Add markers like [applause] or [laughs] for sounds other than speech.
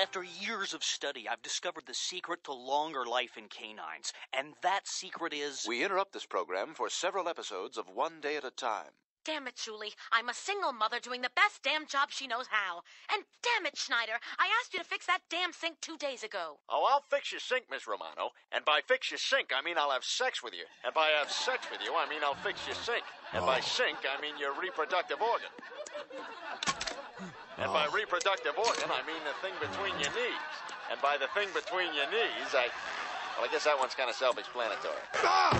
After years of study, I've discovered the secret to longer life in canines. And that secret is. We interrupt this program for several episodes of One Day at a Time. Damn it, Julie. I'm a single mother doing the best damn job she knows how. And damn it, Schneider. I asked you to fix that damn sink two days ago. Oh, I'll fix your sink, Miss Romano. And by fix your sink, I mean I'll have sex with you. And by have sex with you, I mean I'll fix your sink. And by oh. sink, I mean your reproductive organ. [laughs] And by reproductive organ, I mean the thing between your knees. And by the thing between your knees, I. Well, I guess that one's kind of self explanatory. Ah!